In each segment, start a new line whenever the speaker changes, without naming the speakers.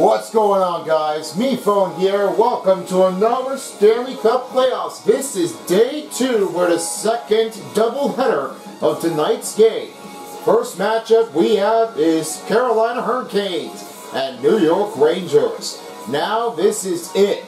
What's going on guys? Me Phone here. Welcome to another Stanley Cup playoffs. This is day two for the second doubleheader of tonight's game. First matchup we have is Carolina Hurricanes and New York Rangers. Now this is it.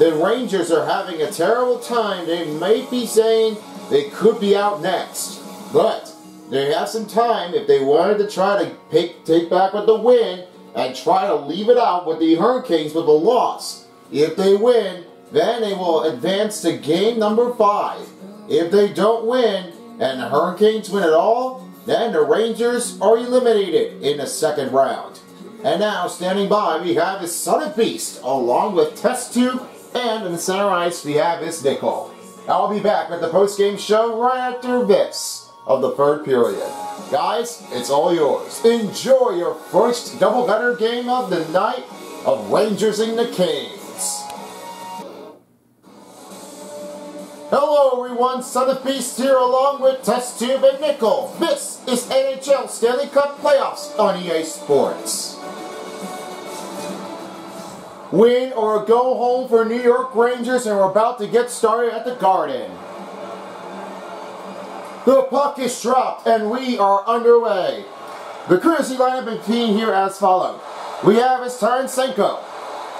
The Rangers are having a terrible time. They may be saying they could be out next. But they have some time if they wanted to try to take, take back with the win and try to leave it out with the Hurricanes with a loss. If they win, then they will advance to game number five. If they don't win and the Hurricanes win it all, then the Rangers are eliminated in the second round. And now, standing by, we have his Son of Beast, along with Test Tube, and in the center ice, we have his Nickel. I'll be back with the post-game show right after this of the third period. Guys, it's all yours. Enjoy your first doubleheader game of the night of Rangers and the Canes. Hello everyone, Son of Beast here along with Test Tube and Nickel. This is NHL Stanley Cup Playoffs on EA Sports. Win or go home for New York Rangers and we're about to get started at the Garden. The puck is dropped and we are underway. The courtesy lineup and team here as follows. We have is Tarasenko.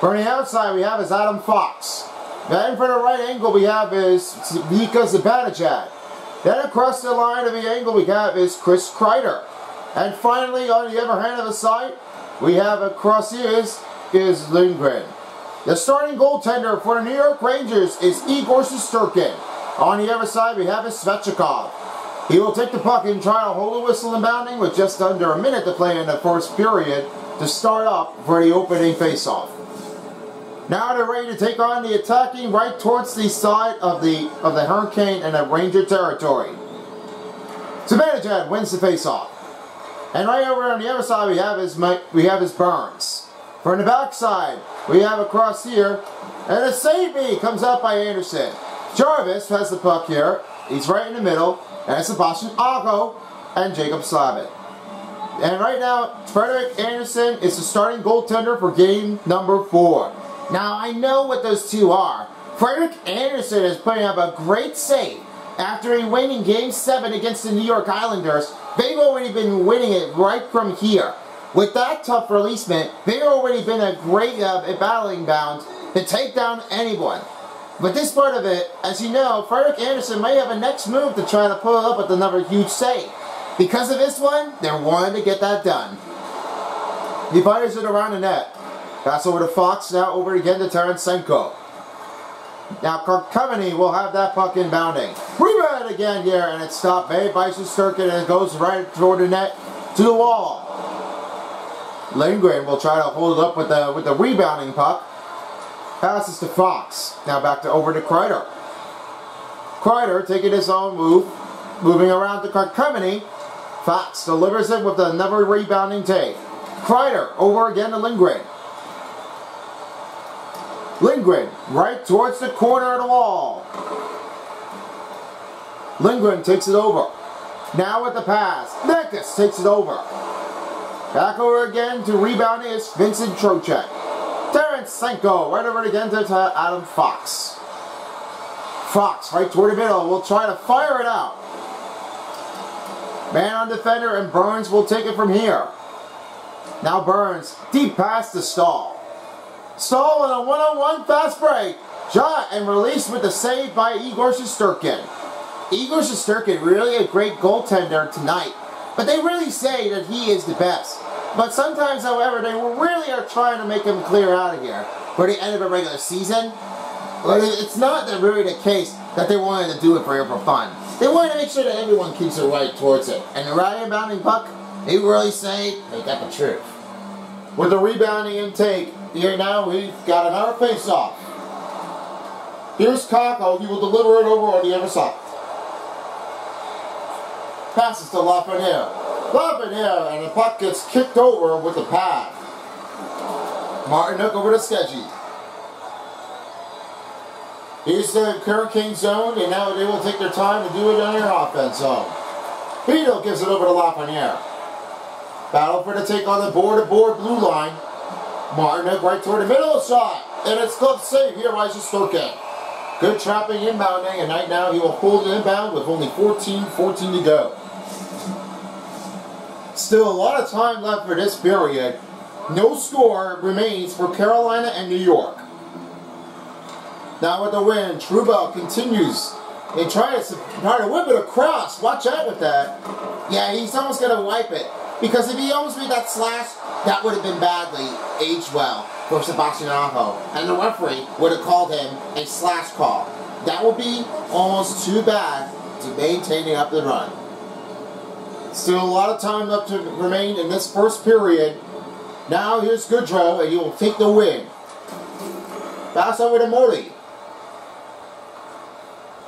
From the outside we have is Adam Fox. Then for the right angle we have is Mika Zibanejad. Then across the line of the angle we have is Chris Kreider. And finally on the other hand of the side we have across here is, is Lindgren. The starting goaltender for the New York Rangers is Igor Shesterkin. On the other side we have is Svechnikov. He will take the puck and try to hold a whistle and bounding with just under a minute to play in the first period to start up for the opening faceoff. Now they're ready to take on the attacking right towards the side of the of the Hurricane and the Ranger territory. Zibanejad wins the faceoff. And right over on the other side we have his we have his Burns. From the backside, we have across here, and a save comes out by Andersen. Jarvis has the puck here. He's right in the middle and Sebastian Aho and Jaccob Slavin. And right now, Frederik Andersen is the starting goaltender for game number four. Now, I know what those two are. Frederik Andersen is putting up a great save after he winning game seven against the New York Islanders. They've already been winning it right from here. With that tough releasement, they've already been a great uh, battling bound to take down anyone. But this part of it, as you know, Frederik Andersen may have a next move to try to pull up with another huge save. Because of this one, they're wanting to get that done. He fires it around the net. Pass over to Fox, now over again to Tarasenko. Now Kotkaniemi will have that puck inbounding. Rebound again here, and it's stopped Bay by Shesterkin, and it goes right toward the net to the wall. Lindgren will try to hold it up with the with the rebounding puck. Passes to Fox. Now back to over to Kreider. Kreider taking his own move. Moving around to Kotkaniemi. Fox delivers it with another rebounding take. Kreider over again to Lindgren. Lindgren right towards the corner of the wall. Lindgren takes it over. Now with the pass. Necas takes it over. Back over again to rebound is Vincent Trocheck. Tarasenko right over again to uh, Adam Fox. Fox right toward the middle will try to fire it out. Man on defender and Burns will take it from here. Now Burns deep past the Staal. Staal in a one-on-one fast break. Shot and released with the save by Igor Shesterkin. Igor Shesterkin really a great goaltender tonight. But they really say that he is the best. But sometimes, however, they really are trying to make him clear out of here for the end of a regular season. But it's not really the case that they wanted to do it for, for fun. They wanted to make sure that everyone keeps their right towards it. And the right bounding puck, they really say they got the truth. With the rebounding intake, here now we've got another face-off. Here's Kakko, he will deliver it over on the other side. Passes to Lafreniere. Lafreniere, and the puck gets kicked over with the pad. Martinook over to Skeggy. He's the Hurricane zone, and now they will take their time to do it on their offense zone. Beadle gives it over to Lafreniere. Battle for the take on the board-to-board blue line. Martin right toward the middle shot. And it's close save here by Shesterkin. Good trapping inbounding, and right now he will hold the inbound with only 14, 14 to go. Still a lot of time left for this period. No score remains for Carolina and New York. Now with the win, Trouba continues and try to try to whip it across. Watch out with that. Yeah, he's almost gonna wipe it. Because if he almost made that slash, that would have been badly aged well for Sebastian Aho. And the referee would have called him a slash call. That would be almost too bad to maintaining up the run. Still a lot of time left to remain in this first period. Now here's Goodrow, and he will take the win. Pass over to Morty.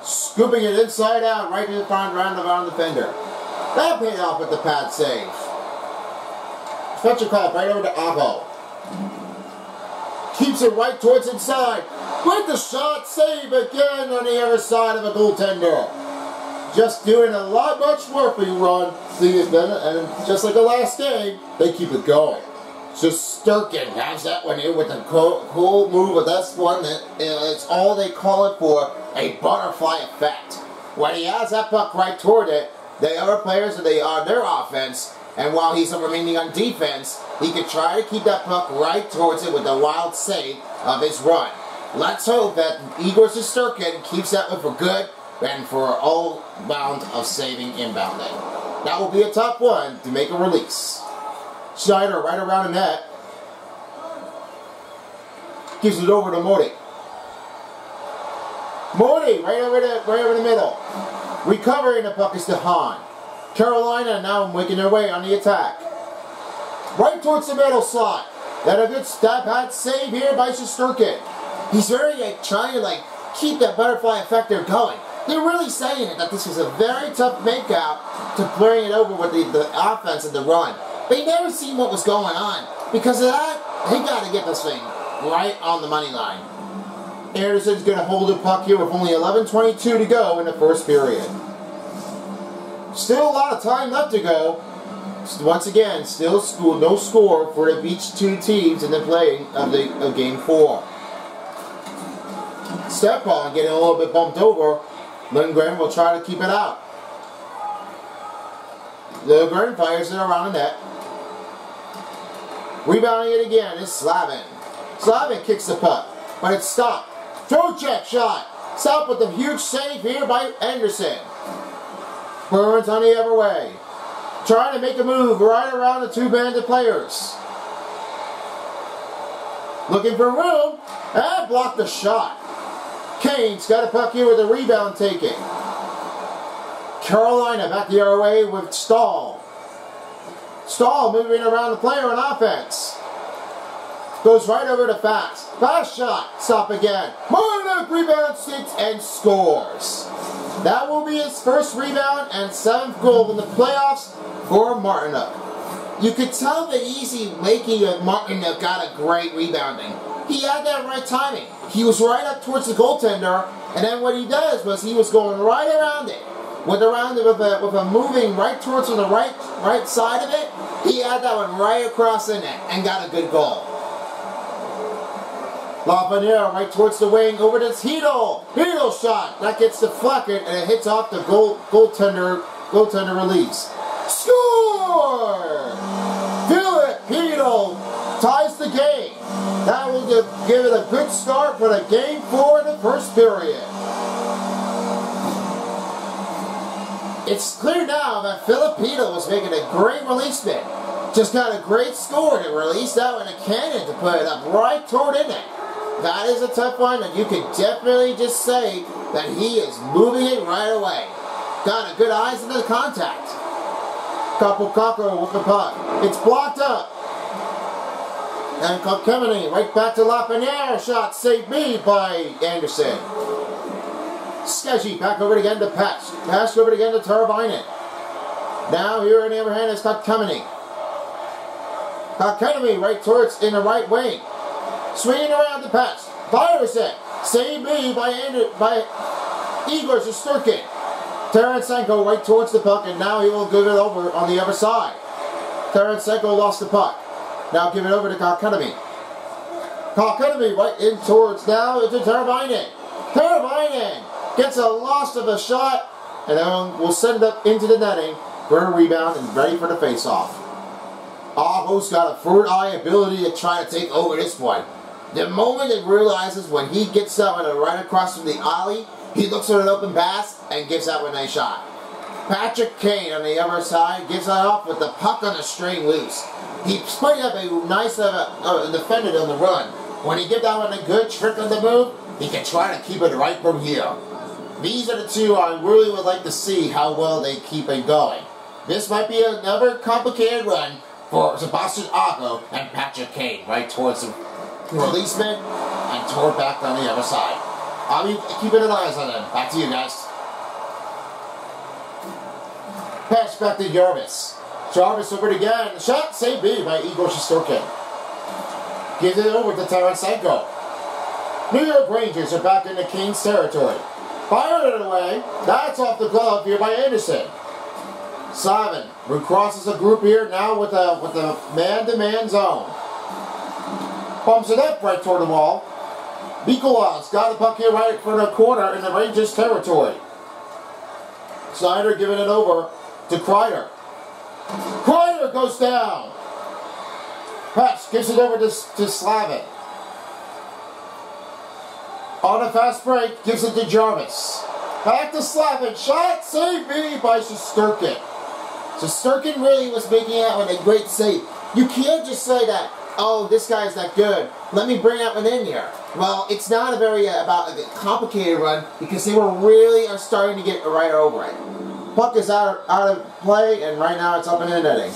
Scooping it inside out, right in the front round the defender. That paid off with the pad save. Special call right over to Aho. Keeps it right towards inside. With the shot, save again on the other side of a goaltender. Just doing a lot much work we run. See, and just like the last game, they keep it going. Shesterkin has that one in with a cool, cool move with this one. That, it's all they call it for a butterfly effect. When he has that puck right toward it, the other players, they are their offense, and while he's remaining on defense, he could try to keep that puck right towards it with a wild save of his run. Let's hope that Igor Shesterkin keeps that one for good and for all bound of saving inbounding. That will be a tough one to make a release. Schneider right around the net. Gives it over to Morty. Morty right over the right over the middle. Recovering the puck is to Hahn. Carolina now making their way on the attack. Right towards the middle slot. That a good step had save here by Shesterkin. He's very like, trying to like keep that butterfly effect there going. They're really saying it that this was a very tough makeout to playing it over with the, the offense and the run. They never seen what was going on. Because of that, they got to get this thing right on the money line. Andersen's going to hold the puck here with only 11.22 to go in the first period. Still a lot of time left to go. Once again, still school, no score for the beach two teams in the play of the of game four. Stepan getting a little bit bumped over. Lindgren will try to keep it out. Lindgren fires it around the net. Rebounding it again is Slavin. Slavin kicks the puck, but it's stopped. Trocheck shot. Stop with a huge save here by Andersen. Burns on the other way. Trying to make a move right around the two banded players. Looking for room. And blocked the shot. Kane's got a puck here with a rebound taking. Carolina back the other way with Staal. Staal moving around the player on offense. Goes right over to Fast. Fast shot. Stop again. Marnock rebound six and scores. That will be his first rebound and seventh goal in the playoffs for Martinook. You could tell the easy making of Martinook got a great rebounding. He had that right timing. He was right up towards the goaltender, and then what he does was he was going right around it. With around it with a, with a moving right towards on the right right side of it, he had that one right across the net and got a good goal. Lafreniere right towards the wing, over to Chytil. Chytil shot. That gets deflected and it hits off the goal, goaltender, goaltender release. Score! Filip Chytil ties the game. That will give it a good start for the game four in the first period. It's clear now that Filipino was making a great releasement. Just got a great score to release that one a cannon to put it up right toward in it. That is a tough one, and you can definitely just say that he is moving it right away. Got a good eyes into the contact. Kaapo Kakko with the puck. It's blocked up. And Kemeny right back to Lafreniere. Shot saved me by Andersen. Sketchy back over again to Patch. Pass over again to Teravainen. Now here on the other hand is Kotkaniemi. Kotkaniemi right towards in the right wing. Swinging around the pass. Fires it. Saved me by, Andrew, by Igor Shesterkin. Tarasenko right towards the puck, and now he will give it over on the other side. Tarasenko lost the puck. Now give it over to Kotkaniemi. Call right in towards now into Teravainen. Teravainen gets a loss of a shot and then we'll send it up into the netting for a rebound and ready for the face-off. Aho's got a third eye ability to try to take over this one. The moment it realizes when he gets up and right across from the alley, he looks at an open pass and gives out a nice shot. Patrick Kane on the other side gives that off with the puck on the string loose. He's putting up a nice uh, defended on the run. When he gives that one a good trick on the move, he can try to keep it right from here. These are the two I really would like to see how well they keep it going. This might be another complicated run for Sebastian Aho and Patrick Kane right towards the releasement and toward back on the other side. I'll be keeping an eye on them. Back to you guys. Pass back to Jarvis. Jarvis over it again. Shot saved B by Igor Shesterkin. Gives it over to Tarasenko. New York Rangers are back in the Kings territory. Fired it away. That's off the glove here by Andersen. Simon, who crosses a group here now with a with a man-to-man -man zone. Pumps it up right toward the wall. Mikkola's got the puck here right for the corner in the Rangers territory. Schneider giving it over to Kreider. Kreider goes down. Patch gives it over to, to Slavin. On a fast break, gives it to Jarvis. Back to Slavin. Shot, saved me by Shesterkin. Shesterkin really was making out with a great save. You can't just say that, oh, this guy's that good. Let me bring that one in here. Well, it's not a very uh, about a complicated run because they were really are starting to get right over it. Puck is out, out of play, and right now it's up in netting.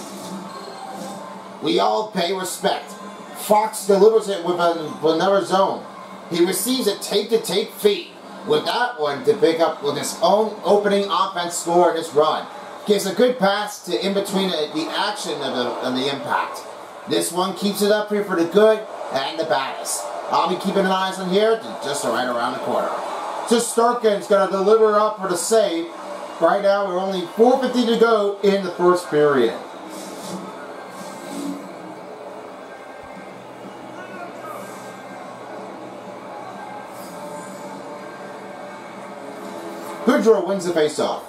We all pay respect. Fox delivers it with, a, another zone. He receives a tape-to-tape feed with that one to pick up with his own opening offense score in this run. Gives a good pass to in between the action of the, of the impact. This one keeps it up here for the good and the baddest. I'll be keeping an eye on here just right around the corner. Shesterkin's going to deliver up for the save. Right now we're only 4.50 to go in the first period. Goodrow wins the faceoff.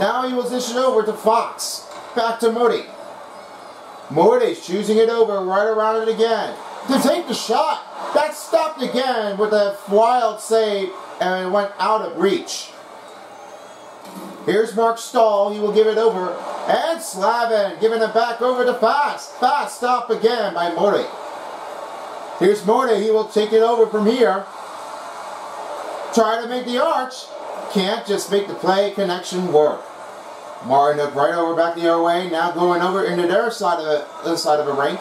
Now he will dish it over to Fox. Back to Moody. Moody's choosing it over right around it again. To take the shot. That stopped again with a wild save and it went out of reach. Here's Mark Staal. He will give it over. And Slavin giving it back over to Fast. Fast stop again by Morty. Here's Morty. He will take it over from here. Try to make the arch. Can't just make the play connection work. Martin right over back the other way. Now going over into their side of the other side of the rink.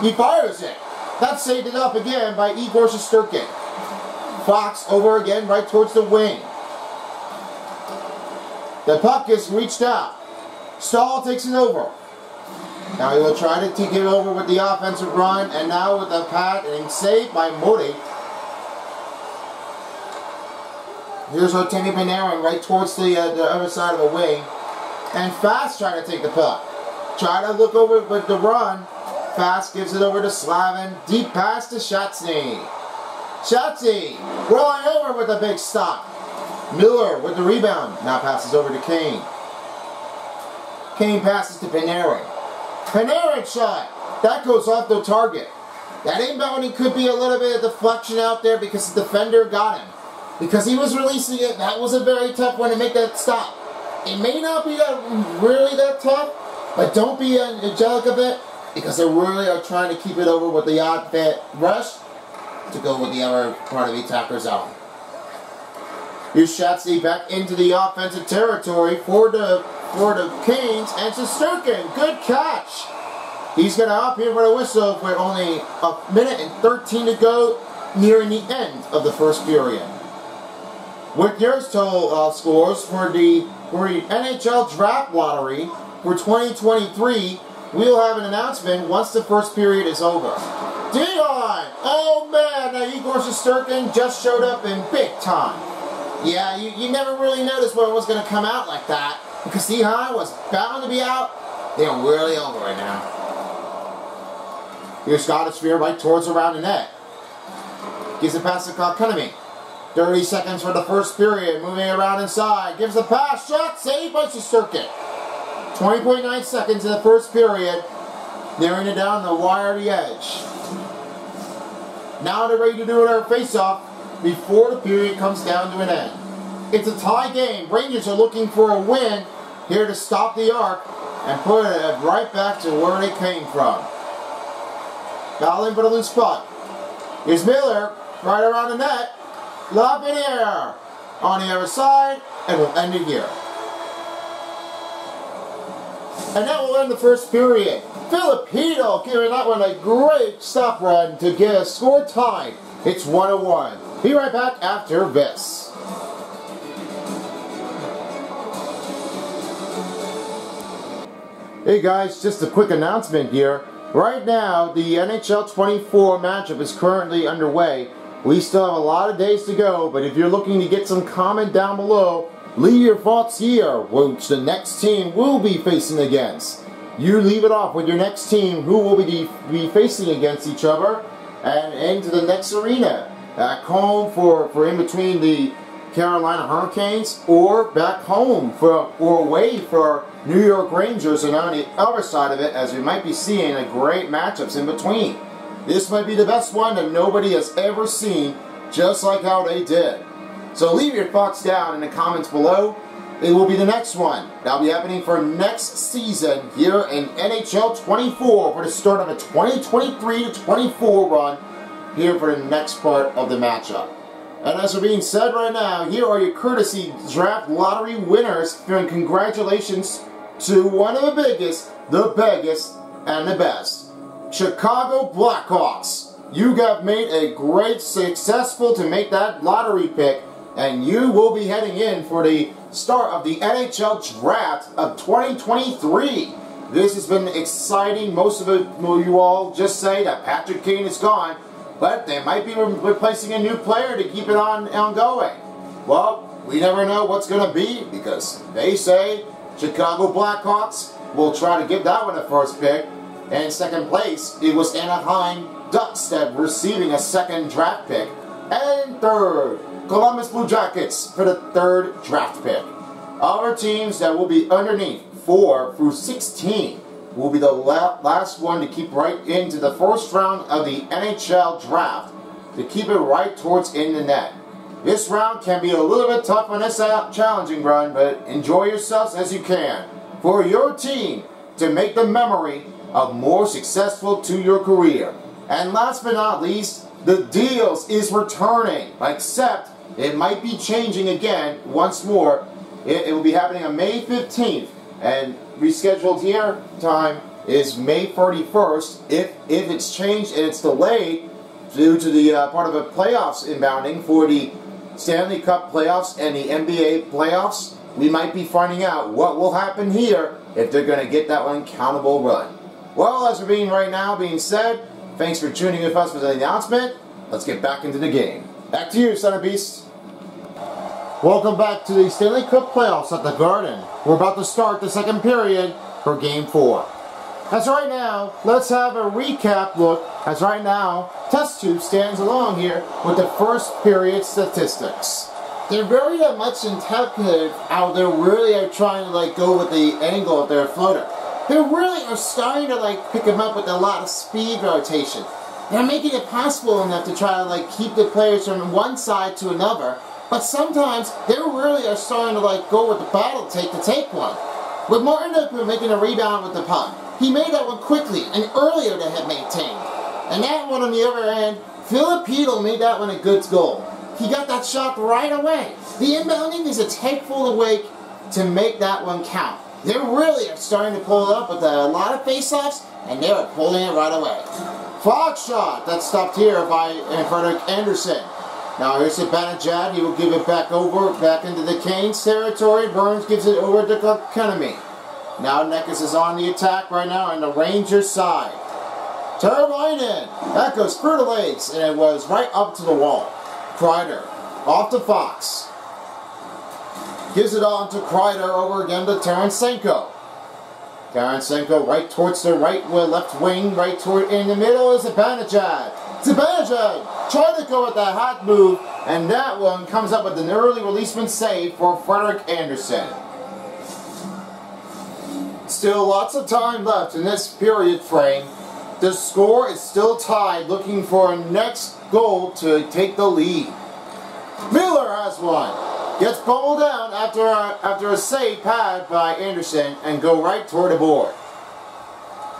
He fires it. That's saved it up again by Igor Shesterkin. Fox over again right towards the wing. The puck is reached out. Staal takes it over. Now he will try to take it over with the offensive run, and now with the pat and saved by Modi. Here's Artemi Panarin right towards the, uh, the other side of the wing. And Fast trying to take the puck. Try to look over with the run. Fast gives it over to Slavin. Deep pass to Stastny. Stastny rolling over with a big stop. Miller with the rebound. Now passes over to Kane. Kane passes to Panarin. Panarin shot. That goes off the target. That inbounding could be a little bit of deflection out there because the defender got him. Because he was releasing it, that was a very tough one to make that stop. It may not be that really that tough, but don't be angelic of it because they really are trying to keep it over with the odd fit rush to go with the other part of the attacker zone. Here's Shatsy back into the offensive territory for the for the Kings and Shesterkin. Good catch. He's going to hop here for the whistle with only a minute and 13 to go nearing the end of the first period. With your total uh, scores for the, for the NHL Draft Lottery for 2023, we'll have an announcement once the first period is over. Dion! Oh man, now Igor Shesterkin just showed up in big time. Yeah, you, you never really noticed when it was going to come out like that. Because Dion was bound to be out. They're really over right now. Here's Scottish Sphere right towards around the net. Gives it past to Kotkaniemi. 30 seconds for the first period. Moving around inside. Gives a pass. Shot. Saved by Shesterkin. 20.9 seconds in the first period. Narrowing it down the wire the edge. Now they're ready to do their face-off before the period comes down to an end. It's a tie game. Rangers are looking for a win here to stop the arc and put it right back to where they came from. Fouling for the loose puck. Here's Miller right around the net. Lob in air. On the other side, and we'll end it here. And that will end the first period. Filipino giving that one a great stop run to get a score tied. It's 1-1. Be right back after this. Hey guys, just a quick announcement here. Right now, the NHL 24 matchup is currently underway. We still have a lot of days to go, but if you're looking to get some comment down below, leave your thoughts here, which the next team will be facing against. You leave it off with your next team, who will be, be facing against each other, and into the next arena. Back home for, for in between the Carolina Hurricanes or back home for or away for New York Rangers and on the other side of it as we might be seeing a great matchups in between. This might be the best one that nobody has ever seen just like how they did. So leave your thoughts down in the comments below. It will be the next one. That'll be happening for next season here in NHL 24 for the start of a 2023 24 run here for the next part of the matchup. And as we're being said right now, here are your courtesy draft lottery winners. And congratulations to one of the biggest, the biggest, and the best. Chicago Blackhawks. You have made a great successful to make that lottery pick, and you will be heading in for the start of the NHL draft of 2023. This has been exciting. Most of you all just say that Patrick Kane is gone but they might be replacing a new player to keep it on ongoing. Well, we never know what's going to be because they say Chicago Blackhawks will try to get that one a first pick. And second place, it was Anaheim Ducks that receiving a second draft pick. And third, Columbus Blue Jackets for the third draft pick. Our teams that will be underneath 4 through 16 will be the last one to keep right into the first round of the NHL draft to keep it right towards in the net. This round can be a little bit tough on this uh, challenging run, but enjoy yourselves as you can for your team to make the memory of more successful to your career. And last but not least, the deals is returning, except it might be changing again once more. It, it will be happening on May 15th and rescheduled here time is May 31st. If if it's changed and it's delayed due to the uh, part of the playoffs inbounding for the Stanley Cup playoffs and the NBA playoffs, we might be finding out what will happen here if they're going to get that one countable run. Well, as we're being right now being said, thanks for tuning with us for the announcement. Let's get back into the game. Back to you, Son of Beast. Welcome back to the Stanley Cup playoffs at the Garden. We're about to start the second period for Game 4. As right now, let's have a recap look as right now, Test Tube stands along here with the first period statistics. They're very much intelligent out there really are trying to like go with the angle of their floater. They really are starting to like pick them up with a lot of speed rotation. They're making it possible enough to try to like keep the players from one side to another but sometimes they really are starting to like go with the battle take to take one. With Martin Ekman making a rebound with the puck, he made that one quickly and earlier than had maintained. And that one on the other end, Chytil made that one a good goal. He got that shot right away. The inbounding is a take full awake to make that one count. They really are starting to pull it up with a lot of face-offs, and they are pulling it right away. Fox shot that's stopped here by Frederik Andersen. Now here's Zibanejad. He will give it back over, back into the Canes territory. Burns gives it over to Kotkaniemi. Now Necas is on the attack right now on the Rangers side. Turbine That goes through the legs, and it was right up to the wall. Kreider off to Fox. Gives it on to Kreider over again to Tarasenko. Tarasenko right towards the right wing, left wing, right toward in the middle is Zibanejad. Zibanejad trying to go with that hot move, and that one comes up with an early releasement save for Frederik Andersen. Still lots of time left in this period frame. The score is still tied, looking for a next goal to take the lead. Miller has one. Gets bubbled down after a, after a save pad by Andersen and go right toward the board.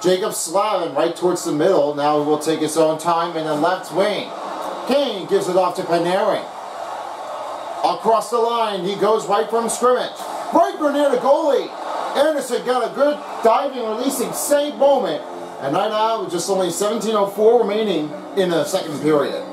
Jaccob Slavin right towards the middle. Now he will take his own time in the left wing. Kane gives it off to Panarin. Across the line, he goes right from scrimmage. Right near the goalie. Andersen got a good diving, releasing save moment. And right now, with just only 17.04 remaining in the second period.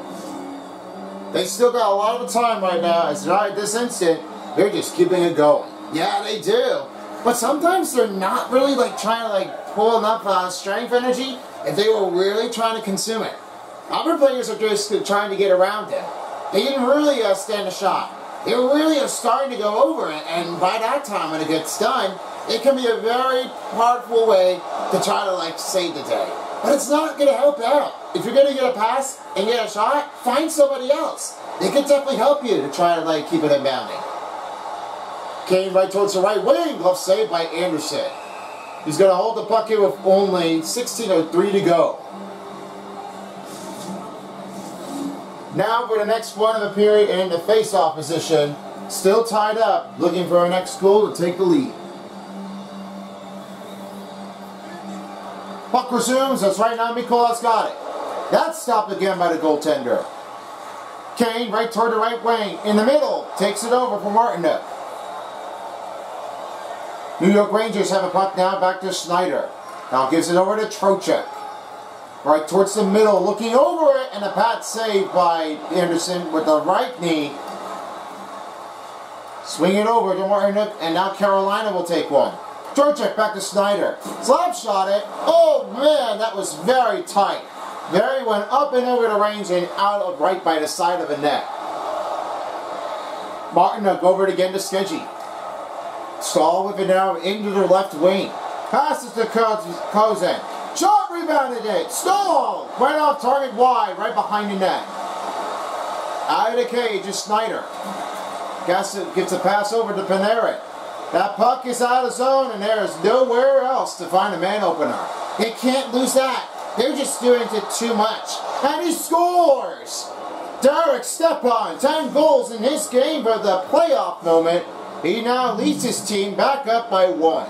They still got a lot of time right now. As right at this instant, they're just keeping it going. Yeah, they do. But sometimes they're not really like trying to like pull enough uh, strength energy if they were really trying to consume it. Other players are just trying to get around it. They didn't really uh, stand a shot. They were really uh, starting to go over it, and by that time when it gets done, it can be a very hurtful way to try to like save the day. But it's not going to help out. If you're going to get a pass and get a shot, find somebody else. They can definitely help you to try to like keep it inbounding. Kane right towards the right wing. Glove saved by Andersen. He's going to hold the puck here with only 16.03 to go. Now for the next one of the period in the face-off position. Still tied up, looking for our next goal to take the lead. Puck resumes. That's right now. Mikolas got it. That's stopped again by the goaltender. Kane right toward the right wing. In the middle. Takes it over for Martinook. New York Rangers have a puck now back to Schneider. Now gives it over to Trocheck. Right towards the middle. Looking over it. And a pat save by Andersen with the right knee. Swing it over to Martinook. And now Carolina will take one. Trocheck back to Schneider. Slap shot it. Oh man, that was very tight. He went up and over the range and out of right by the side of the net. Martinook over it again to Skeggy. Staal with it now into the left wing. Passes to Kozan. Shot rebounded it. Staal right off target wide, right behind the net. Out of the cage is Schneider. Gets a pass over to Panarin. That puck is out of zone and there is nowhere else to find a man opener. They can't lose that. They're just doing it too much. And he scores! Derek Stepan, 10 goals in his game for the playoff moment. He now leads his team back up by one.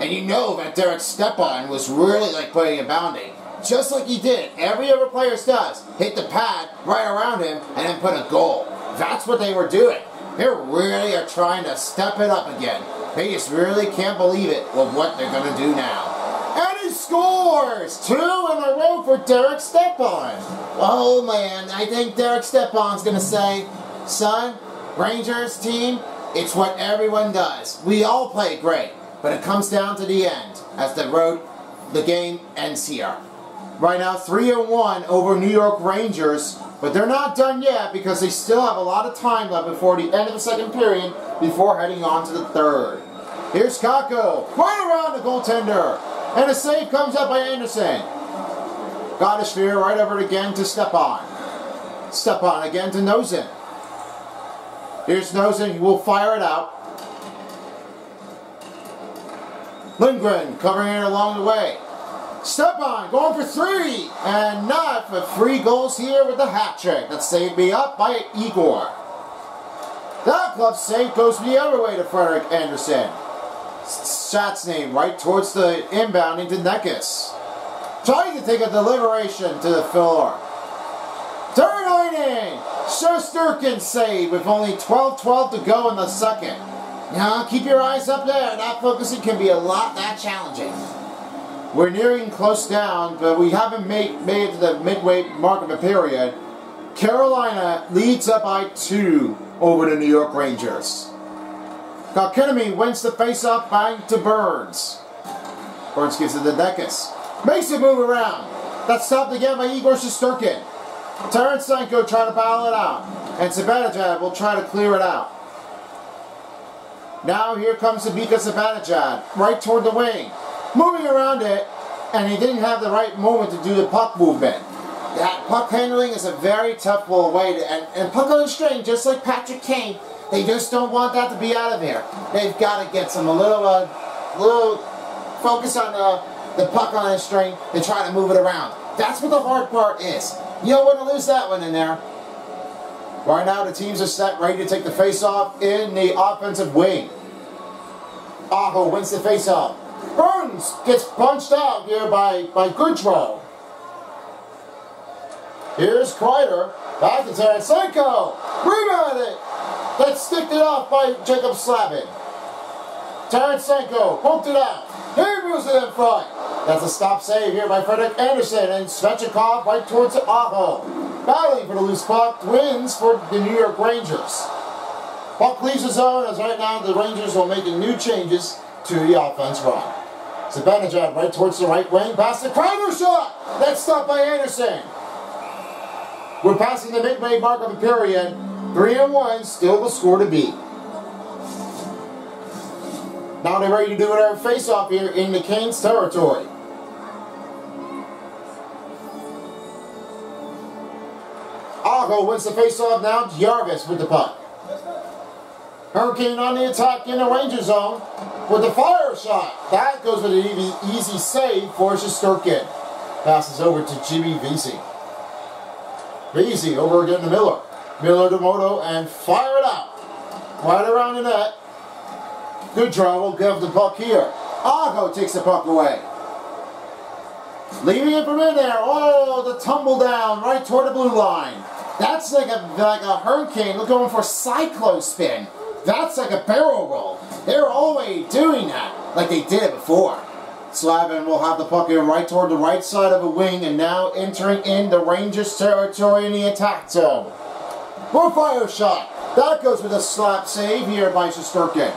And you know that Derek Stepan was really like putting a bounding. Just like he did, every other player does. Hit the pad right around him and then put a goal. That's what they were doing. They really are trying to step it up again. They just really can't believe it with what they're going to do now. And he scores! Two in a row for Derek Stepan. Oh man, I think Derek Stepan's to say, son, Rangers team, it's what everyone does. We all play great, but it comes down to the end as the road, the game ends here. Right now, 3-1 over New York Rangers but they're not done yet because they still have a lot of time left before the end of the second period before heading on to the third. Here's Kakko, right around the goaltender. And a save comes up by Andersen. Got a sphere right over it again to Stepan. Stepan again to Noesen. Here's Noesen, he will fire it out. Lindgren covering it along the way. Stepan going for three, and not for three goals here with the hat trick. That's saved me up by Igor. That glove save goes the other way to Frederik Andersen. Shots name right towards the inbound into Necas. Trying to take a deliberation to the filler. Third inning! Shesterkin save with only 12-12 to go in the second. Now keep your eyes up there. That focusing can be a lot that challenging. We're nearing close down, but we haven't made, made it to the midway mark of the period. Carolina leads up by two over the New York Rangers. Kotkaniemi wins the face-off back to Burns. Burns gives it to Necas. Makes it move around. That's stopped again by Igor Shesterkin. Tarasenko trying to battle it out. And Zibanejad will try to clear it out. Now here comes Sabika Zibanejad, right toward the wing. Moving around it, and he didn't have the right moment to do the puck movement. That puck handling is a very tough way to, and, and puck on the string, just like Patrick Kane, they just don't want that to be out of there. They've got to get some a little, uh, little focus on the, the puck on the string and try to move it around. That's what the hard part is. You don't want to lose that one in there. Right now, the teams are set, ready to take the face-off in the offensive wing. Aho wins the face-off. Burns gets punched out here by, by Goodrow. Here's Kreider. Back to Tarasenko. Rebounded. That's sticked it off by Jaccob Slavin. Tarasenko poked it out. He moves it in front. That's a stop save here by Frederik Andersen and Svechnikov right towards Aho. Battling for the loose puck, wins for the New York Rangers. Puck leaves the zone as right now the Rangers are making new changes to the offense run. Zibanejad right towards the right wing, past the Kreider shot! That's stopped by Andersen. We're passing the midway mark of the period. Three and one, still the score to beat. Now they're ready to do their face-off here in the Canes territory. Aho wins the face-off now. Jarvis with the puck. Hurricane on the attack in the Ranger zone with the fire shot. That goes with an easy save for Shesterkin. Passes over to Jimmy Vesey. Vesey over again to Miller. Miller to Moto and fire it out. Right around the net. Goodrow will give the puck here. Aho takes the puck away. Leaving it from in there. Oh, the tumble down right toward the blue line. That's like a like a hurricane. Look going for cyclo spin. That's like a barrel roll. They're always doing that, like they did it before. Slavin will have the puck in right toward the right side of the wing and now entering in the Rangers territory in the attack zone. More fire shot. That goes with a slap save here by Shesterkin.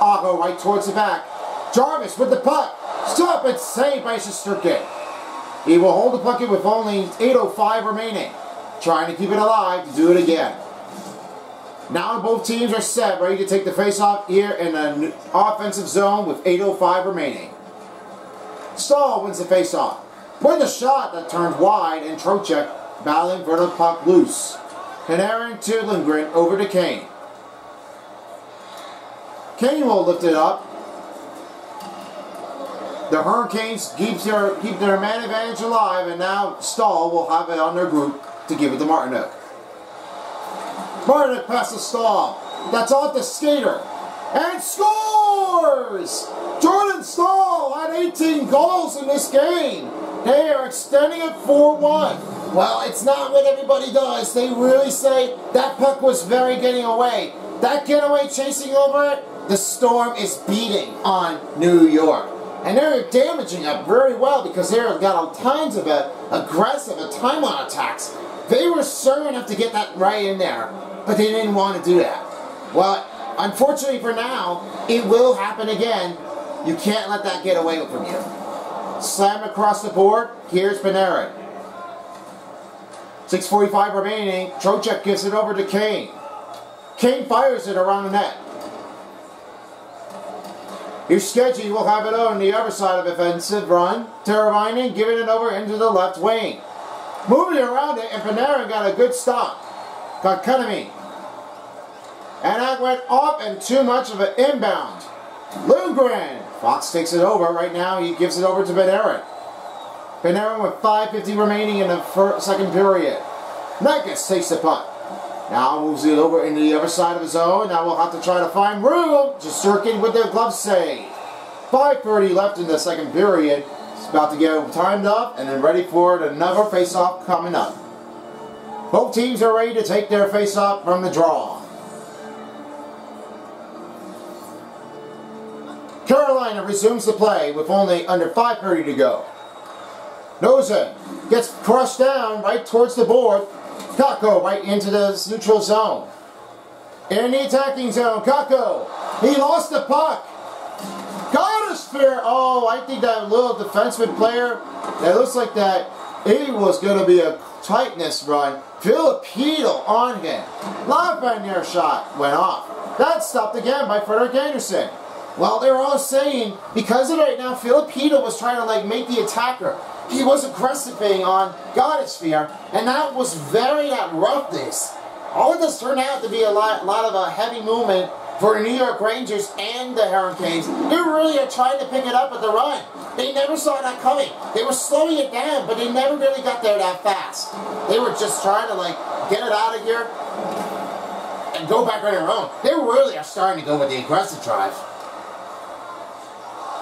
Aho right towards the back. Jarvis with the puck. Stop and saved by Shesterkin. He will hold the puck in with only 8.05 remaining. Trying to keep it alive to do it again. Now both teams are set, ready to take the face-off here in an offensive zone with 8.05 remaining. Staal wins the face-off. With a shot that turned wide and Trocheck the puck loose. And Aaron to Lindgren over to Kane. Kane will lift it up. The Hurricanes keep their, keep their man advantage alive, and now Staal will have it on their group to give it to Martinook. Martinook passes Staal. That's off the skater. And scores! Jordan Staal had 18 goals in this game. They are extending it 4-1. Well, it's not what everybody does. They really say that puck was very getting away. That getaway chasing over it, the storm is beating on New York. And they're damaging it very well because they've got all kinds of uh, aggressive timeout attacks. They were sure enough to get that right in there, but they didn't want to do that. Well, unfortunately for now, it will happen again. You can't let that get away from you. Slam across the board. Here's Panarin. 6.45 remaining. Trocheck gives it over to Kane. Kane fires it around the net. Sketchy will have it on the other side of offensive run. Teravainen giving it over into the left wing. Moving around it, and Panarin got a good stop. Kotkaniemi. And that went off and too much of an inbound. Lindgren. Fox takes it over right now. He gives it over to Panarin. Panarin with 5.50 remaining in the first, second period. Necas takes the punt. Now moves it over into the other side of the zone. Now we'll have to try to find room. Shesterkin with the glove save. 5.30 left in the second period. It's about to get timed up and then ready for another face-off coming up. Both teams are ready to take their face-off from the draw. Carolina resumes the play with only under 5.30 to go. Noza gets crushed down right towards the board. Kakko right into the neutral zone. In the attacking zone, Kakko. He lost the puck. Got a spear. Oh, I think that little defenseman player, that looks like that it was going to be a tightness run. Filipino on him. Lafreniere shot went off. That's stopped again by Frederik Andersen. Well, they're all saying because of right now, Filipino was trying to like make the attacker. He was aggressiving on Gostisbehere, and that was very that roughness. All of this turned out to be a lot, lot of a heavy movement for the New York Rangers and the Hurricanes. They really are trying to pick it up at the run. They never saw that coming. They were slowing it down, but they never really got there that fast. They were just trying to like get it out of here and go back on their own. They really are starting to go with the aggressive drive.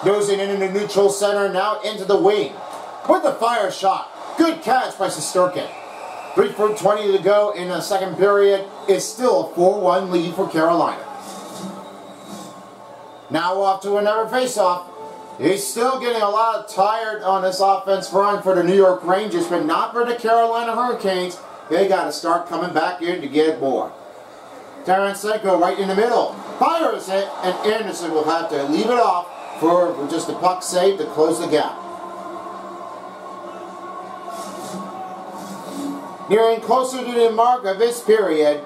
Nosing into the neutral center, now into the wing. With the fire shot. Good catch by Shesterkin. 3 for 20 to go in the second period. It's still a 4-1 lead for Carolina. Now off to another faceoff. He's still getting a lot tired on this offense run for the New York Rangers, but not for the Carolina Hurricanes. They got to start coming back in to get more. Terrence Tarasenko right in the middle. Fires it, and Andersen will have to leave it off for just a puck save to close the gap. Nearing closer to the mark of this period,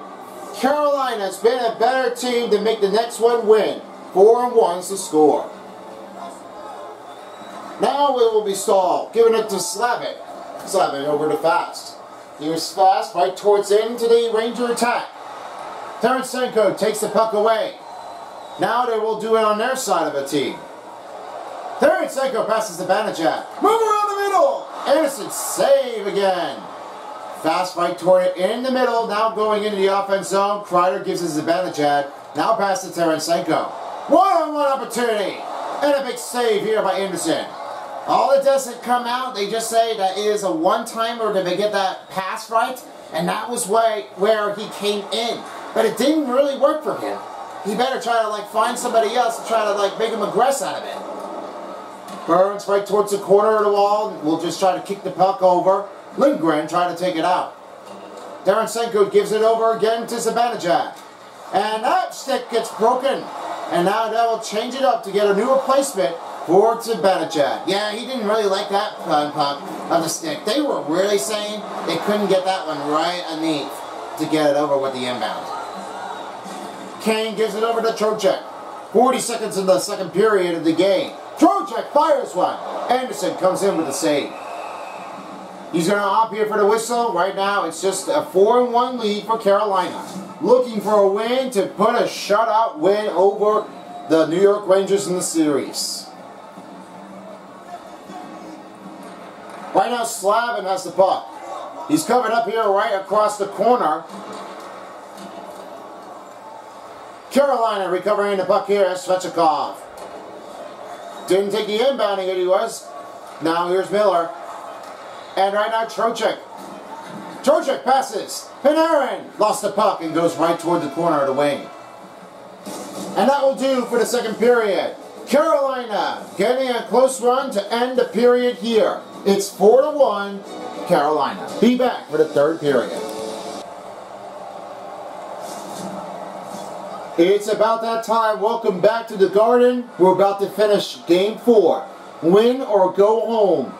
Carolina's been a better team to make the next one win. Four and one's the score. Now it will be Staal, giving it to Slavin. Slavin over to Fast. Here's Fast right towards into the Ranger attack. Tarasenko takes the puck away. Now they will do it on their side of the team. Tarasenko passes the Banajak. Move around the middle. Andersen save again. Fast right toward it in the middle. Now going into the offense zone. Kreider gives his advantage ad. Now pass to Tarasenko. One-on-one opportunity. And a big save here by Andersen. All it doesn't come out, they just say that it is a one-timer to get that pass right. And that was where, where he came in. But it didn't really work for him. He better try to like find somebody else and try to like make him aggress out of it. Burns right towards the corner of the wall. We'll just try to kick the puck over. Lindgren trying to take it out. Tarasenko gives it over again to Zibanejad. And that stick gets broken. And now that will change it up to get a new replacement for Zibanejad. Yeah, he didn't really like that puck of the stick. They were really saying they couldn't get that one right underneath to get it over with the inbound. Kane gives it over to Trocheck. 40 seconds in the second period of the game. Trocheck fires one. Andersen comes in with a save. He's going to hop here for the whistle. Right now, it's just a 4-1 lead for Carolina. Looking for a win to put a shutout win over the New York Rangers in the series. Right now, Slavin has the puck. He's covered up here right across the corner. Carolina recovering the puck here as Svechnikov. Didn't take the inbounding it he was. Now here's Miller. And right now Trocheck. Trocheck passes. Panarin lost the puck and goes right toward the corner of the wing. And that will do for the second period. Carolina getting a close run to end the period here. It's 4 to 1 Carolina. Be back for the third period. It's about that time. Welcome back to the Garden. We're about to finish game four. Win or go home.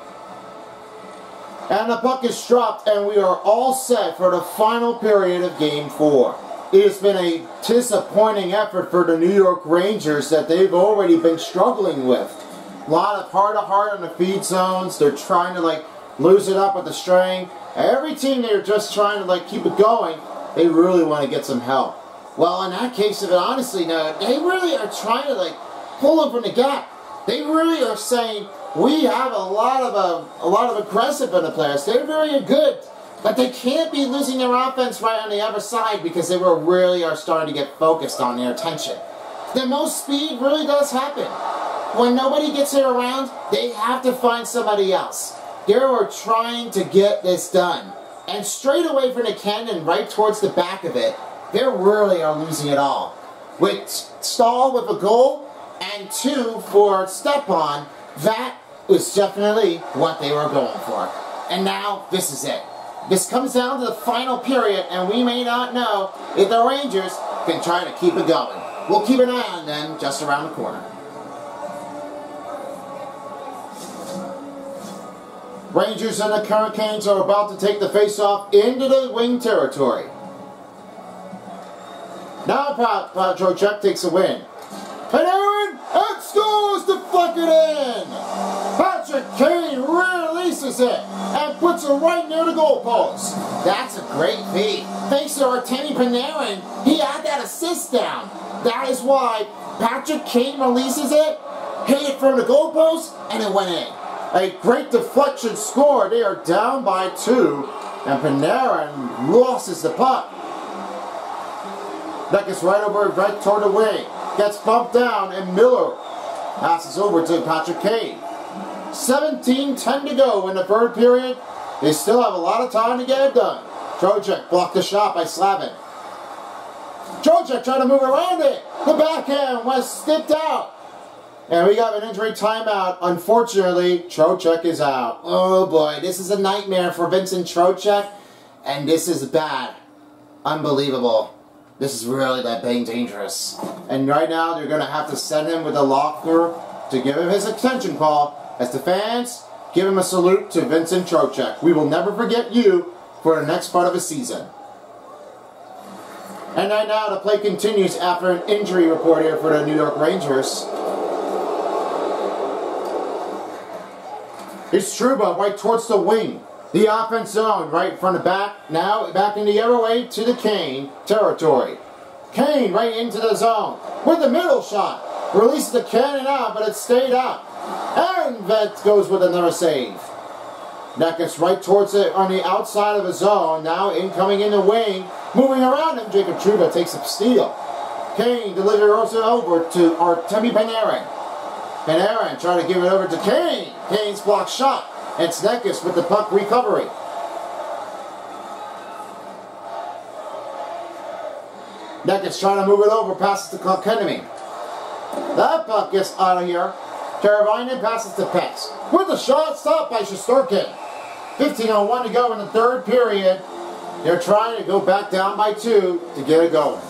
And the puck is dropped and we are all set for the final period of game four. It has been a disappointing effort for the New York Rangers that they've already been struggling with. A lot of heart to heart on the feed zones. They're trying to like lose it up with the string. Every team they're just trying to like keep it going. They really want to get some help. Well, in that case of it, honestly, no, they really are trying to like pull from the gap. They really are saying we have a lot of a, a lot of aggressive in the players. They're very good, but they can't be losing their offense right on the other side because they were really are starting to get focused on their attention. The most speed really does happen. When nobody gets it around, they have to find somebody else. They are trying to get this done. And straight away from the cannon, right towards the back of it, they really are losing it all. With Staal with a goal and two for Stepan, that was definitely what they were going for. And now this is it. This comes down to the final period, and we may not know if the Rangers can try to keep it going. We'll keep an eye on them just around the corner. Rangers and the Hurricanes are about to take the face-off into the wing territory. Now Pat, Pat Trocheck takes a win. And scores deflected in. Patrick Kane releases it and puts it right near the goalpost. That's a great feat. Thanks to Artemi Panarin, he had that assist down. That is why Patrick Kane releases it, hit it from the goalpost, and it went in. A great deflection score. They are down by two, and Panarin loses the puck. That gets right over, right toward the wing gets bumped down, and Miller passes over to Patrick Kane. 17-10 to go in the third period. They still have a lot of time to get it done. Trocheck blocked the shot by Slavin. Trocheck trying to move around it. The backhand was skipped out. And we got an injury timeout. Unfortunately, Trocheck is out. Oh boy, this is a nightmare for Vincent Trocheck. And this is bad. Unbelievable. This is really that being dangerous. And right now, they're going to have to send him with a locker to give him his attention call. As the fans, give him a salute to Vincent Trocheck. We will never forget you for the next part of the season. And right now, the play continues after an injury report here for the New York Rangers. It's Trouba right towards the wing. The offense zone right from the back. Now back in the other way to the Kane territory. Kane right into the zone with the middle shot. Releases the cannon out, but it stayed up. And that goes with another save. That gets right towards it on the outside of the zone. Now incoming in the wing. Moving around him, Jacob Trouba takes a steal. Kane delivers it over to Artemi Panarin. Panarin trying to give it over to Kane. Kane's blocked shot. And Snekis with the puck recovery. Necas trying to move it over, passes to Kotkaniemi. That puck gets out of here. Teravainen passes to Petz. With the shot stopped by Shesterkin. 15.01 to go in the third period. They're trying to go back down by two to get it going.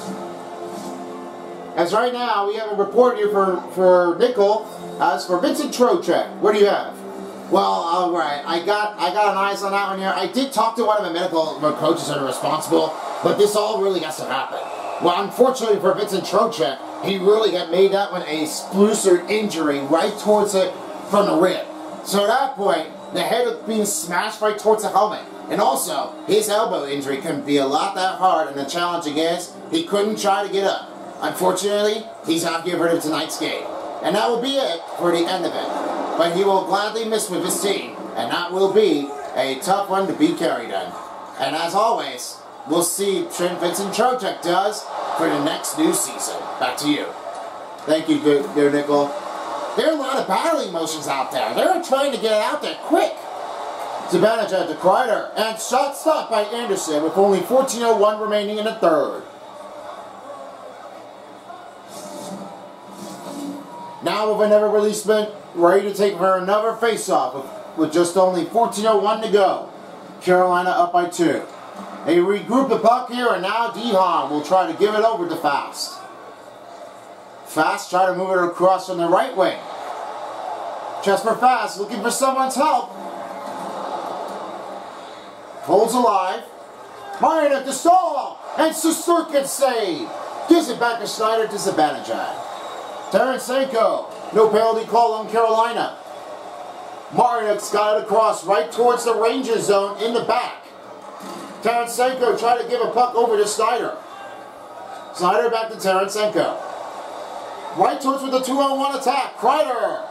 As right now, we have a report here for, for Nickel. As for Vincent Trocheck, what do you have?
Well, all right. I got I got an eyes on that one here. I did talk to one of the medical coaches that are responsible, but this all really has to happen. Well, unfortunately for Vincent Trocheck, he really had made that one a splucer injury right towards it from the rib. So at that point, the head was being smashed right towards the helmet. And also, his elbow injury can be a lot that hard, and the challenging is, he couldn't try to get up. Unfortunately, he's out here for tonight's game. And that will be it for the end of it but he will gladly miss with his team, and that will be a tough one to be carried on. And as always, we'll see Trent Vincent Trocheck does for the next new season. Back to you.
Thank you, dear Nickel.
There are a lot of battling motions out there. They're trying to get out there quick.
Zibanejad to Kreider, and shot stopped by Andersen with only 14.01 remaining in the third. Now with another releasement, ready to take for another faceoff with, just only 14.01 to go. Carolina up by two. They regroup the puck here, and now DeHaan will try to give it over to Fast. Fast try to move it across from the right wing. Jesper Fast looking for someone's help. Holds alive. Martin at the stall, and Shesterkin save. Gives it back to Schneider to Zibanejad. Tarasenko no penalty call on Carolina. Marnick's got it across right towards the Rangers zone in the back. Tarasenko tried to give a puck over to Schneider. Schneider back to Tarasenko. Right towards with the 2-on-1 attack. Kreider.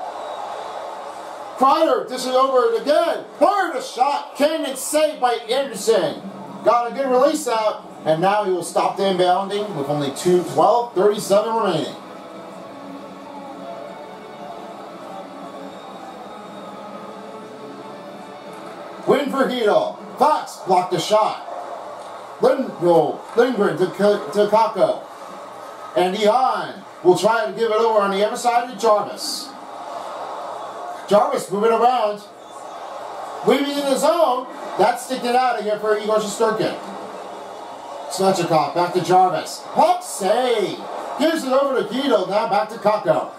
Kreider dishes over it again. Fired a shot. Cannon saved by Andersen. Got a good release out. And now he will stop the inbounding with only 2-12, 37 remaining. Win for Hito. Fox blocked the shot. Lindgren, Lindgren to, to Kakko. And Ihan will try to give it over on the other side to Jarvis. Jarvis moving around. Weaving in the zone. That's sticked it out of here for Igor Shesterkin. Svechnikov back to Jarvis. Puck save. Gives it over to Guido. Now back to Kakko.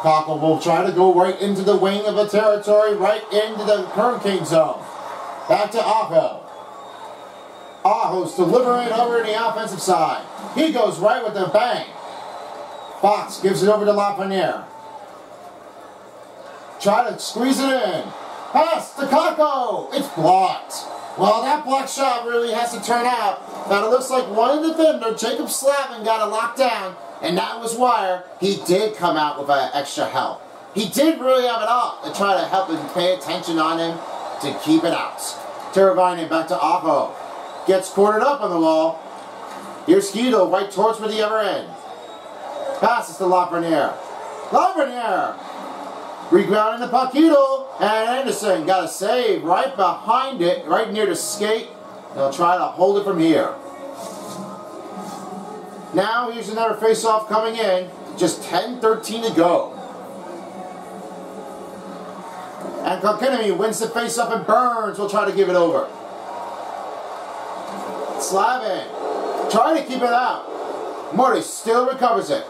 Kakko will try to go right into the wing of the territory, right into the hurricane zone. Back to Aho. Aho's delivering over to the offensive side. He goes right with the bang. Fox gives it over to Lafreniere. Try to squeeze it in. Pass to Kakko. It's blocked. Well, that block shot really has to turn out. That it looks like one defender, Jaccob Slavin, got it locked down, and that was wire. He did come out with extra help. He did really have it up to try to help him pay attention on him to keep it out. Teravainen back to Aho. Gets cornered up on the wall. Here's Chytil right towards where the other end. Passes to Lafreniere. Lafreniere Regrounding the puck, Chytil, and Andersen got a save right behind it, right near the skate. They'll try to hold it from here. Now here's another face-off coming in. Just 10-13 to go. And Kotkaniemi wins the face-off and Burns will try to give it over. Slavin trying to keep it out. Morty still recovers it.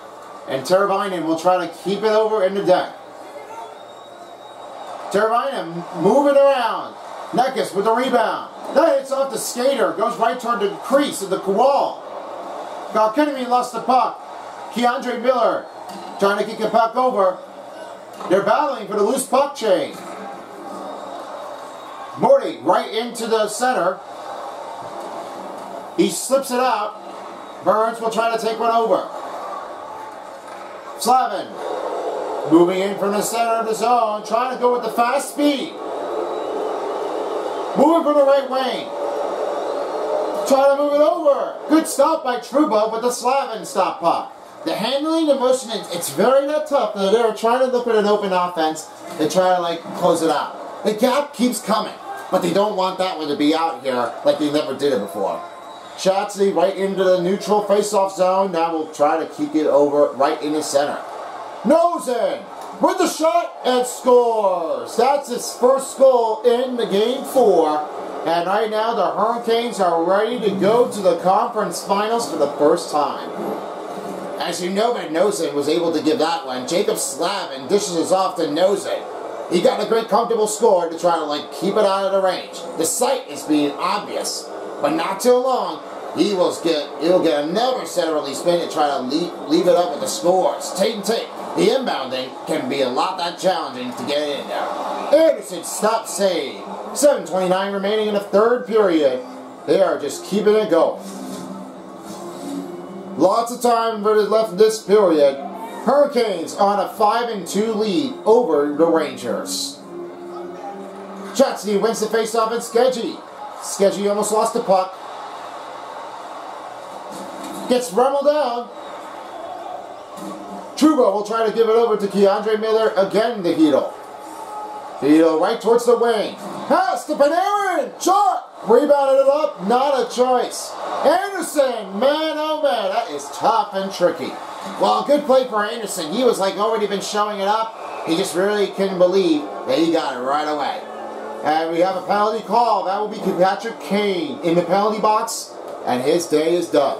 And Teravainen will try to keep it over in the deck. Teravainen moving around. Necas with the rebound. That hits off the skater. Goes right toward the crease of the wall. Kotkaniemi lost the puck. K'Andre Miller trying to kick the puck over. They're battling for the loose puck chain. Morty right into the center. He slips it out. Burns will try to take one over. Slavin moving in from the center of the zone, trying to go with the fast speed. Moving from the right wing. Trying to move it over. Good stop by Trouba, but the Slavin stop puck. The handling, the motion, it's very not tough. They're trying to look at an open offense. They try to like close it out. The gap keeps coming, but they don't want that one to be out here like they never did it before. Shatsy right into the neutral face-off zone. Now we'll try to kick it over right in the center. Noesen with the shot and scores. That's his first goal in the game four. And right now the Hurricanes are ready to go to the conference finals for the first time. As you know, Van Noesen was able to give that one. Jaccob Slavin dishes off to Noesen. He got a great comfortable score to try to like keep it out of the range. The sight is being obvious, but not too long. He will get he'll get another center release spin and try to leave, leave it up with the scores. Take and take. The inbounding can be a lot that challenging to get in there. Andersen stop save. 7.29 remaining in the third period. They are just keeping it going. Lots of time left in this period. Hurricanes on a 5 and 2 lead over the Rangers. Chatsky wins the faceoff and Skeggy. Skeggy almost lost the puck. Gets rumbled down. Trouba will try to give it over to K'Andre Miller again to Chytil. Chytil right towards the wing. Pass to Panarin. Shot. Rebounded it up. Not a choice. Andersen. Man, oh man. That is tough and tricky. Well, good play for Andersen. He was like already been showing it up. He just really couldn't believe that he got it right away. And we have a penalty call. That will be Patrick Kane in the penalty box. And his day is done.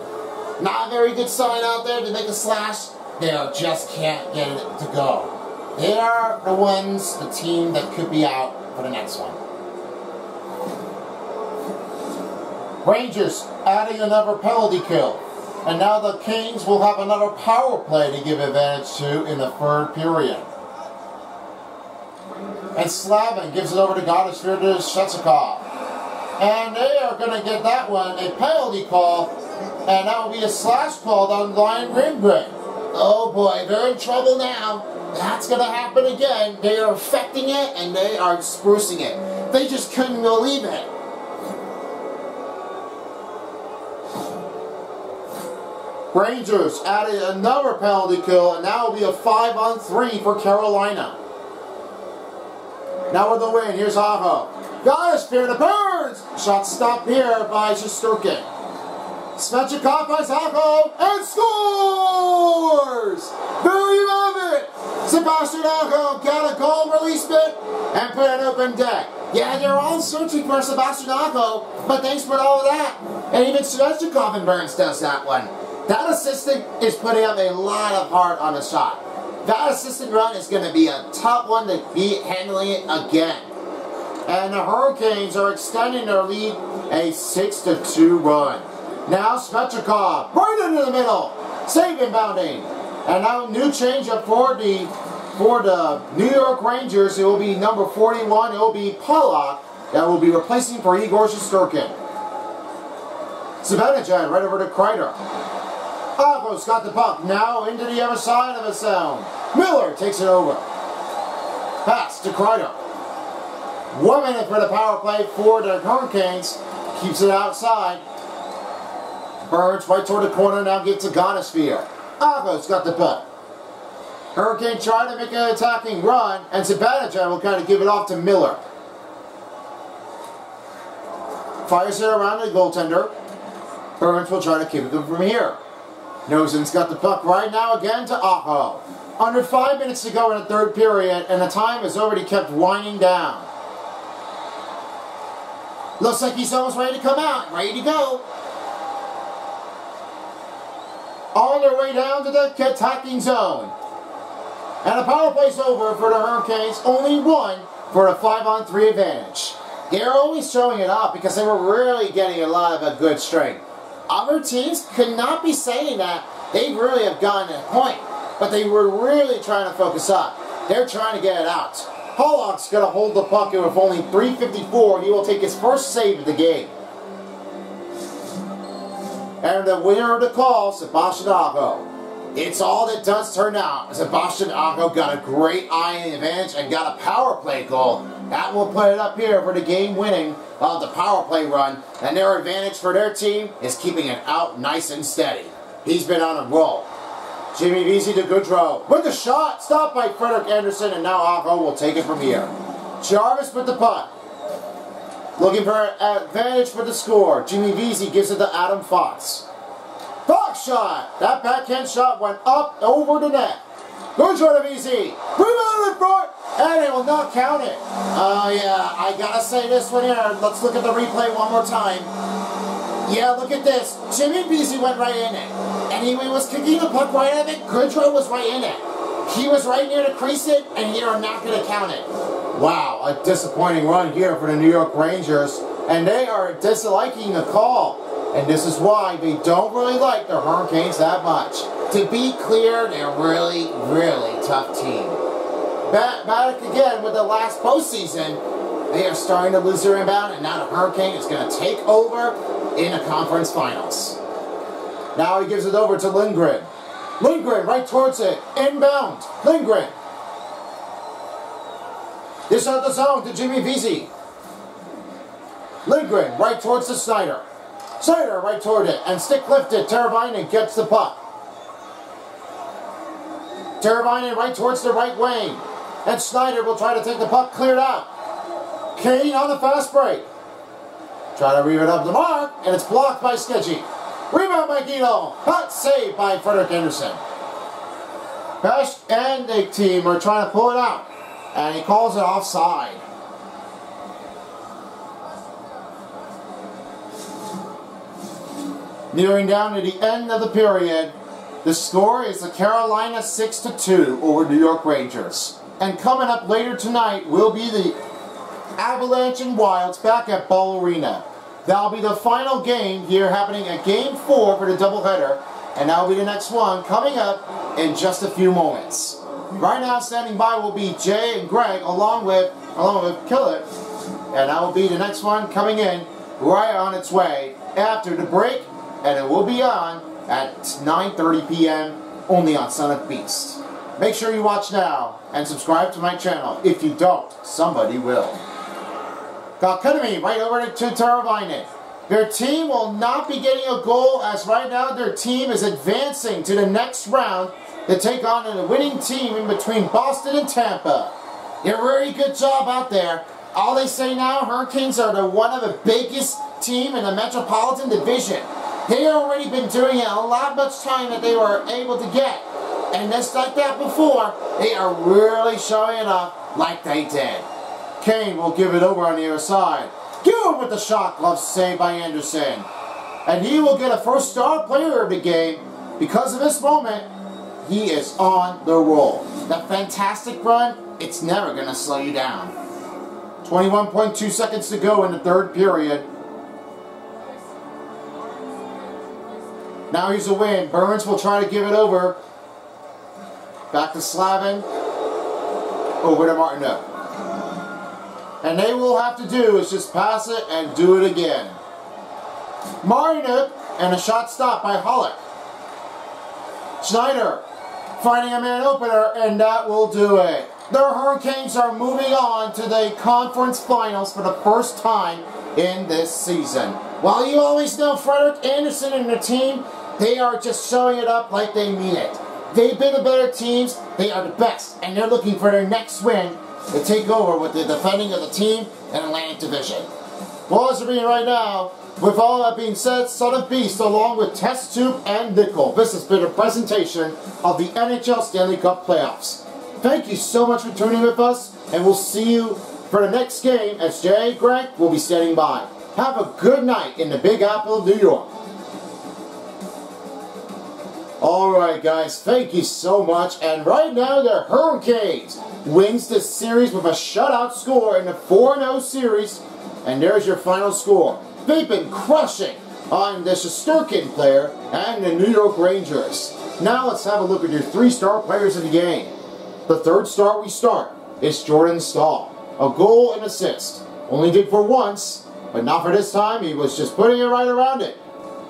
Not a very good sign out there to make a slash. They just can't get it to go. They are the ones, the team that could be out for the next one. Rangers adding another penalty kill. And now the Kings will have another power play to give advantage to in the third period. And Slavin gives it over to Gostisbehere to Svechnikov. And they are going to get that one a penalty call. And that will be a slash call on Ryan Lindgren. Oh boy, they're in trouble now. That's going to happen again. They are affecting it and they are sprucing it. They just couldn't believe it. Rangers added another penalty kill, and now will be a 5 on 3 for Carolina. Now with the win, here's Aho. Got us, Fear the Burns! Shot stopped here by Shesterkin. Svechnikov by Aho and scores! There you have it! Sebastian got a goal release bit and put an open deck. Yeah, they're all searching for Sebastian but thanks for all of that. And even Svechnikov and Burns does that one. That assistant is putting up a lot of heart on the shot. That assistant run is going to be a tough one to be handling it again. And the Hurricanes are extending their lead a 6 to 2 run. Now Svechnikov, right into the middle, saving bounding. And now new changeup for the for the New York Rangers. It will be number 41. It will be Pollock that will be replacing for Igor Shesterkin. Zibanejad right over to Kreider. Aho's got the puck. Now into the other side of the zone. Miller takes it over. Pass to Kreider. One minute for the power play for the Hurricanes. Keeps it outside. Burns right toward the corner. Now gets a Gostisbehere. Aho's got the puck. Hurricane trying to make an attacking run, and Zibanejad will kind of give it off to Miller. Fires it around the goaltender. Burns will try to keep it from here. Noesen's got the puck right now again to Aho. Under five minutes to go in the third period, and the time has already kept winding down. Looks like he's almost ready to come out, ready to go. On their way down to the attacking zone. And the power play's over for the Hurricanes. Only one for a 5 on 3 advantage. They're always showing it off because they were really getting a lot of a good strength. Other teams could not be saying that. They really have gotten a point. But they were really trying to focus up. They're trying to get it out. Pollock's going to hold the puck and with only 3.54, he will take his first save of the game. And the winner of the call, Sebastian Aho. It's all that does turn out. Sebastian Aho got a great eye in advantage and got a power play goal. That will put it up here for the game winning of the power play run. And their advantage for their team is keeping it out nice and steady. He's been on a roll. Jimmy Vesey to Goodrow. With the shot, stopped by Frederik Andersen, and now Aho will take it from here. Jarvis with the puck. Looking for an advantage for the score. Jimmy Vesey gives it to Adam Fox. Fox shot! That backhand shot went up over the net. Goodrow to Vesey. Rebound in front! And it will not count it. Oh yeah, I gotta say this one here. Let's look at the replay one more time. Yeah, look at this. Jimmy Vesey went right in it. And he was kicking the puck right at it. Goodrow was right in it. He was right near to crease it, and they are not going to count it. Wow, a disappointing run here for the New York Rangers. And they are disliking the call. And this is why they don't really like the Hurricanes that much. To be clear, they're really, really tough team. Back, back again with the last postseason, they are starting to lose their inbound, and now the Hurricane is going to take over in the conference finals. Now he gives it over to Lindgren. Lindgren right towards it. Inbound. Lindgren. This out the zone to Jimmy Vesey. Lindgren right towards the Schneider. Schneider right toward it. And stick lifted. Teravainen gets the puck. Teravainen right towards the right wing. And Schneider will try to take the puck cleared out. Kane on the fast break. Try to reave it up the mark, and it's blocked by Sketchy. Rebound by Guido. Hot save by Frederik Andersen. Pesh and the team are trying to pull it out, and he calls it offside. Nearing down to the end of the period, the score is the Carolina 6 to 2 over New York Rangers. And coming up later tonight will be the Avalanche and Wilds back at Ball Arena. That'll be the final game here happening at game four for the doubleheader. And that'll be the next one coming up in just a few moments. Right now standing by will be Jay and Greg along with along with Killer. And that will be the next one coming in right on its way after the break. And it will be on at 9.30 p.m. only on Son of Beast. Make sure you watch now and subscribe to my channel. If you don't, somebody will. Kotkaniemi right over to Teravainen. Their team will not be getting a goal as right now their team is advancing to the next round to take on a winning team in between Boston and Tampa. They're a very good job out there. All they say now, Hurricanes are the one of the biggest team in the Metropolitan Division. They have already been doing it a lot much time that they were able to get. And just like that before, they are really showing it up like they did. Kane will give it over on the other side. Good with the shot glove save by Andersen. And he will get a first star player of the game. Because of this moment, he is on the roll. That fantastic run, it's never going to slow you down. 21.2 seconds to go in the third period. Now he's a win. Burns will try to give it over. Back to Slavin. Oh, over to Martinook. And they will have to do is just pass it and do it again. Martinook and a shot stop by Halak. Schneider finding a man opener and that will do it. The Hurricanes are moving on to the conference finals for the first time in this season. While you always know Frederik Andersen and the team, they are just showing it up like they mean it. They've been the better teams, they are the best, and they're looking for their next win to take over with the defending of the team and Atlantic Division. Well, as we're being right now, with all that being said, Son of Beast along with Test Tube and Nickel, this has been a presentation of the NHL Stanley Cup Playoffs. Thank you so much for tuning with us, and we'll see you for the next game as Jay Grant will be standing by. Have a good night in the Big Apple, New York. Alright guys, thank you so much. And right now the Hurricanes wins the series with a shutout score in the 4-0 series. And there's your final score. They've been crushing on the Shesterkin player and the New York Rangers. Now let's have a look at your three star players of the game. The third star we start is Jordan Staal. A goal and assist. Only did for once, but not for this time. He was just putting it right around it.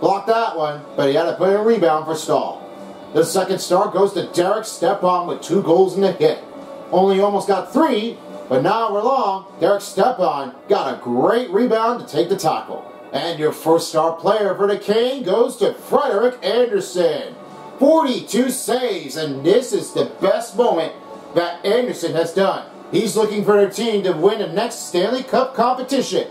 Blocked that one, but he had to put in a rebound for Staal. The second star goes to Derek Stepan with two goals and a hit. Only almost got three, but now we're long. Derek Stepan got a great rebound to take the tackle. And your first star player for the Kane goes to Frederik Andersen. 42 saves, and this is the best moment that Andersen has done. He's looking for their team to win the next Stanley Cup competition.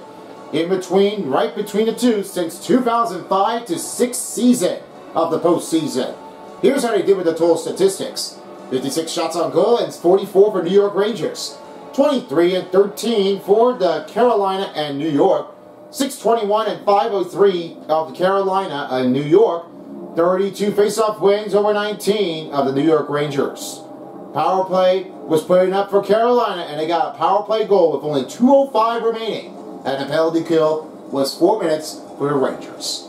In between, right between the two, since 2005 to sixth season of the postseason. Here's how they did with the total statistics. 56 shots on goal and 44 for New York Rangers. 23 and 13 for the Carolina and New York. 621 and 503 of the Carolina and New York. 32 face-off wins over 19 of the New York Rangers. Power play was putting up for Carolina and they got a power play goal with only 205 remaining. And the penalty kill was 4 minutes for the Rangers.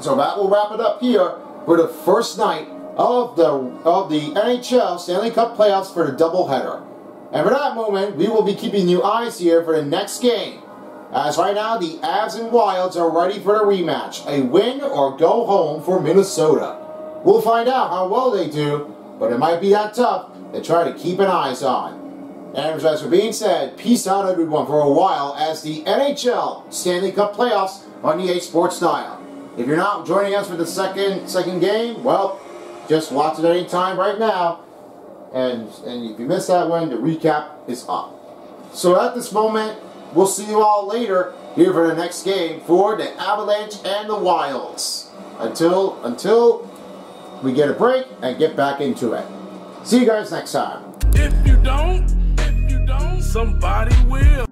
So that will wrap it up here for the first night of the of the NHL Stanley Cup playoffs for the doubleheader. And for that moment, we will be keeping you eyes here for the next game. As right now, the Avs and Wilds are ready for the rematch. A win or go home for Minnesota. We'll find out how well they do, but it might be that tough to try to keep an eyes on. And as for being said, peace out everyone for a while as the NHL Stanley Cup playoffs on EA Sports Style. If you're not joining us for the second second game, well, just watch it anytime right now. And, and if you missed that one, the recap is up. So at this moment, We'll see you all later here for the next game for the Avalanche and the Wilds. Until until we get a break and get back into it. See you guys next time.
If you don't, somebody will.